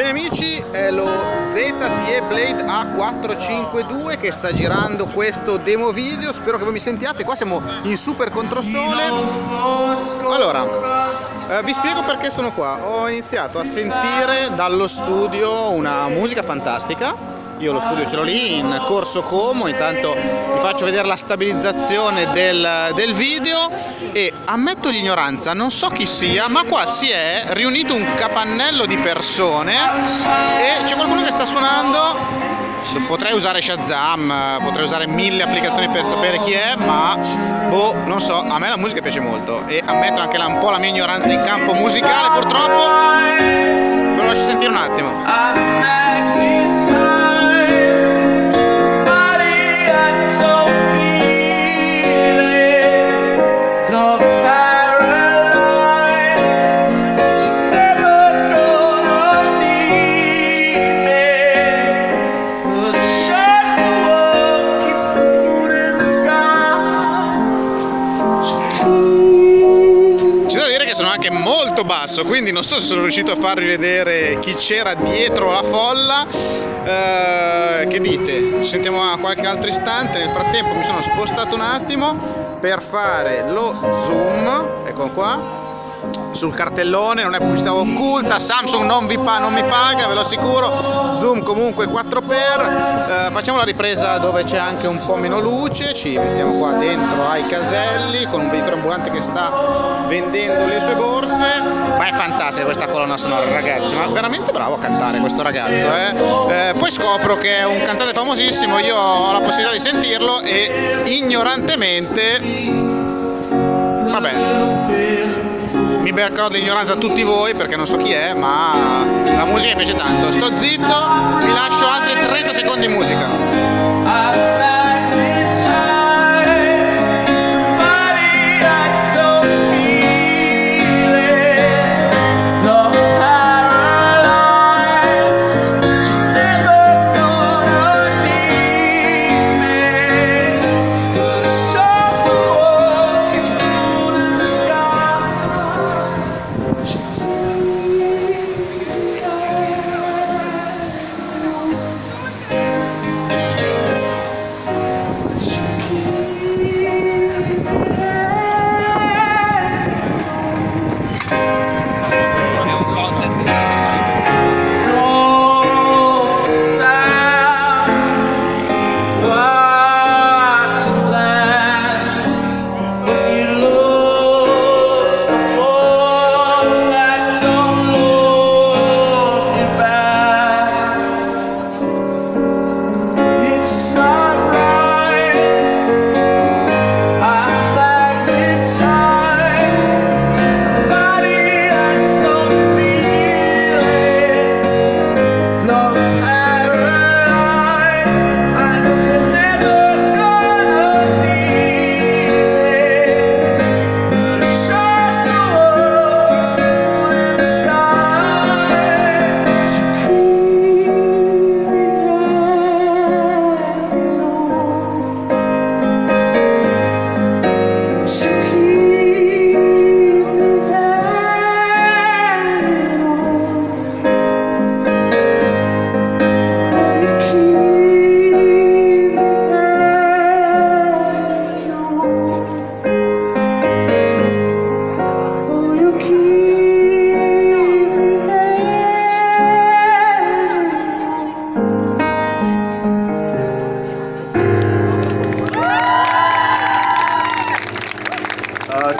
Bene amici, è lo ZTE Blade A452 che sta girando questo demo video, spero che voi mi sentiate, qua siamo in super controsole. Allora, eh, vi spiego perché sono qua, ho iniziato a sentire dallo studio una musica fantastica, io lo studio ce l'ho lì in corso Como, intanto vi faccio vedere la stabilizzazione del, del video e ammetto l'ignoranza, non so chi sia, ma qua si è riunito un capannello di persone e c'è qualcuno che sta suonando potrei usare Shazam, potrei usare mille applicazioni per sapere chi è, ma boh, non so, a me la musica piace molto e ammetto anche un po' la mia ignoranza in campo musicale purtroppo. Ve lo lascio sentire un attimo. Basso quindi non so se sono riuscito a farvi vedere chi c'era dietro la folla. Eh, che dite? Ci sentiamo a qualche altro istante. Nel frattempo mi sono spostato un attimo per fare lo zoom. Ecco qua sul cartellone, non è pubblicità occulta, Samsung non, vi pa non mi paga, ve lo assicuro, zoom comunque 4x, eh, facciamo la ripresa dove c'è anche un po' meno luce, ci mettiamo qua dentro ai caselli con un venditore ambulante che sta vendendo le sue borse, ma è fantastica questa colonna sonora ragazzi, ma veramente bravo a cantare questo ragazzo, eh? Eh, poi scopro che è un cantante famosissimo, io ho la possibilità di sentirlo e ignorantemente, vabbè, d'ignoranza a tutti voi perché non so chi è, ma la musica mi piace tanto. Sto zitto, vi lascio altri 30 secondi di musica.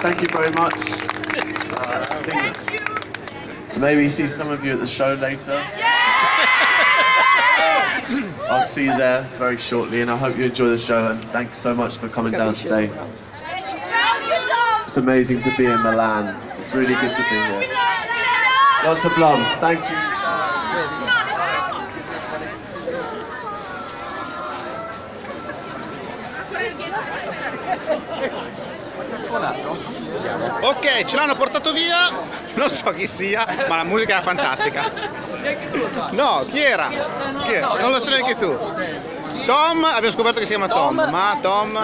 Thank you very much. Uh, maybe see some of you at the show later. I'll see you there very shortly, and I hope you enjoy the show. And thanks so much for coming down today. It's amazing to be in Milan. It's really good to be here. Lots of love. Thank you. Ok, ce l'hanno portato via, non so chi sia, ma la musica era fantastica. No, chi era? Chi era? Non lo sai neanche tu. Tom, abbiamo scoperto che si chiama Tom, ma Tom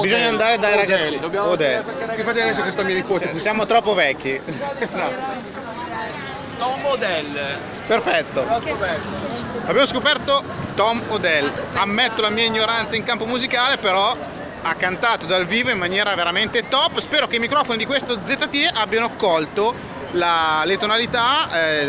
bisogna andare dai ragazzi. Dobbiamo Odè. Che fate adesso che sto mio nipote? Siamo troppo vecchi. No. Tom Odell. Perfetto. Abbiamo scoperto Tom Odell. Ammetto la mia ignoranza in campo musicale, però ha cantato dal vivo in maniera veramente top. Spero che i microfoni di questo ZTE abbiano colto la- le tonalità. eh,